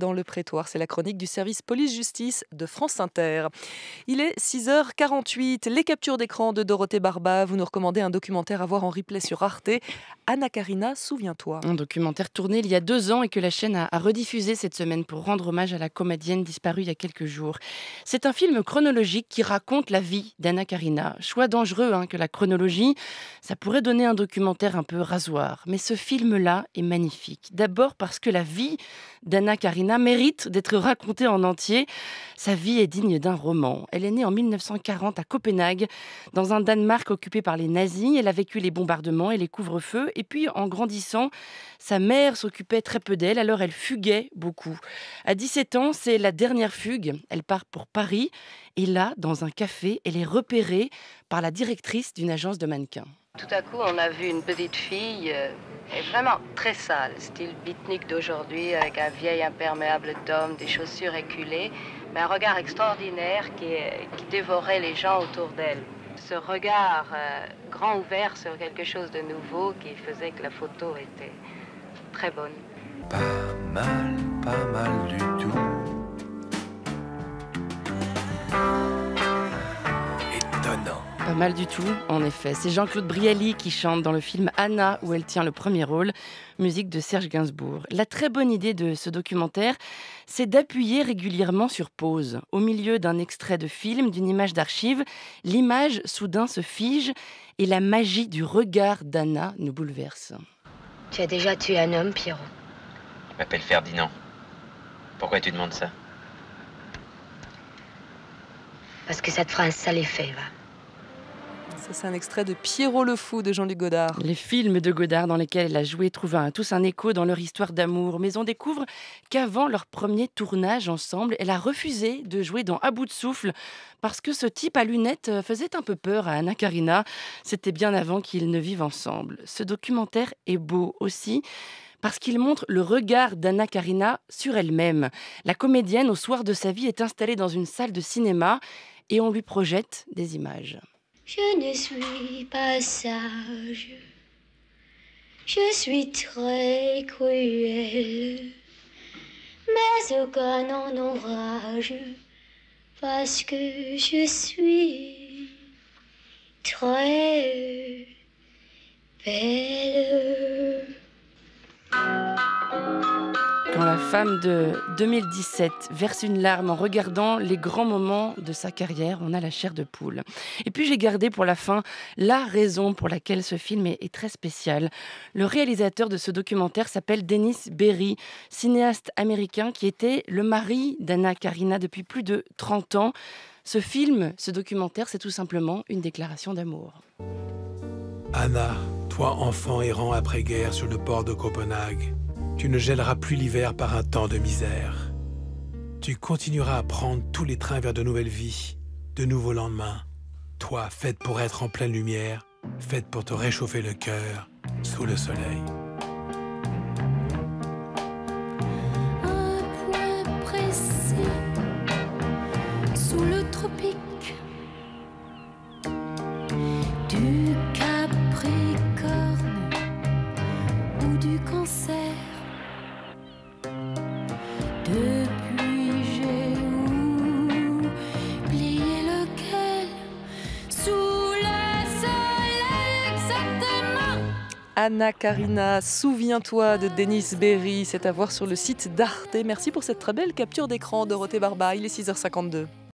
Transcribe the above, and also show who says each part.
Speaker 1: dans le prétoire. C'est la chronique du service police-justice de France Inter. Il est 6h48. Les captures d'écran de Dorothée Barba. Vous nous recommandez un documentaire à voir en replay sur Arte. Anna Karina, souviens-toi.
Speaker 2: Un documentaire tourné il y a deux ans et que la chaîne a, rediffusé cette semaine pour rendre hommage à la comédienne disparue il y a quelques jours. C'est un film chronologique qui raconte la vie d'Anna Karina. Choix dangereux hein, que la chronologie. Ça pourrait donner un documentaire un peu rasoir. Mais ce film-là est magnifique. D'abord parce que la vie d'Anna Karina mérite d'être racontée en entier. Sa vie est digne d'un roman. Elle est née en 1940 à Copenhague, dans un Danemark occupé par les nazis. Elle a vécu les bombardements et les couvre-feux. Et puis, en grandissant, sa mère s'occupait très peu d'elle, alors elle fuguait beaucoup. À 17 ans, c'est la dernière fugue. Elle part pour Paris. Et là, dans un café, elle est repérée par la directrice d'une agence de mannequins.
Speaker 3: Tout à coup, on a vu une petite fille, euh, vraiment très sale, style beatnik d'aujourd'hui, avec un vieil imperméable d'homme, des chaussures éculées, mais un regard extraordinaire qui, qui dévorait les gens autour d'elle. Ce regard euh, grand ouvert sur quelque chose de nouveau qui faisait que la photo était très bonne.
Speaker 4: Pas mal, pas mal du tout.
Speaker 2: Mal du tout, en effet. C'est Jean-Claude Brialy qui chante dans le film Anna, où elle tient le premier rôle, musique de Serge Gainsbourg. La très bonne idée de ce documentaire, c'est d'appuyer régulièrement sur pause. Au milieu d'un extrait de film, d'une image d'archive, l'image soudain se fige et la magie du regard d'Anna nous bouleverse.
Speaker 3: Tu as déjà tué un homme, Pierrot
Speaker 5: Je m'appelle Ferdinand. Pourquoi tu demandes ça?
Speaker 3: Parce que ça te fera un sale effet, va.
Speaker 1: Ça, c'est un extrait de Pierrot le Fou de Jean-Luc Godard.
Speaker 2: Les films de Godard dans lesquels elle a joué trouvent tous un écho dans leur histoire d'amour. Mais on découvre qu'avant leur premier tournage ensemble, elle a refusé de jouer dans À bout de souffle parce que ce type à lunettes faisait un peu peur à Anna Karina. C'était bien avant qu'ils ne vivent ensemble. Ce documentaire est beau aussi parce qu'il montre le regard d'Anna Karina sur elle-même. La comédienne, au soir de sa vie, est installée dans une salle de cinéma et on lui projette des images.
Speaker 6: Je ne suis pas sage, je suis très cruel, mais aucun n'en enrage, parce que je suis très belle.
Speaker 2: Femme de 2017 verse une larme en regardant les grands moments de sa carrière, on a la chair de poule. Et puis j'ai gardé pour la fin la raison pour laquelle ce film est, très spécial. Le réalisateur de ce documentaire s'appelle Dennis Berry, cinéaste américain qui était le mari d'Anna Karina depuis plus de 30 ans. Ce film, ce documentaire, c'est tout simplement une déclaration d'amour.
Speaker 4: Anna, toi enfant errant après-guerre sur le port de Copenhague, tu ne gèleras plus l'hiver par un temps de misère. Tu continueras à prendre tous les trains vers de nouvelles vies, de nouveaux lendemains. Toi, faite pour être en pleine lumière, faite pour te réchauffer le cœur sous le soleil.
Speaker 6: Un point précis sous le tropique du Capricorne ou du Cancer. Depuis j'ai oublié lequel sous le soleil exactement.
Speaker 1: Anna Karina, souviens-toi de Denis Berry. C'est à voir sur le site d'Arte. Merci pour cette très belle capture d'écran, Dorothée Barba. Il est 6h52.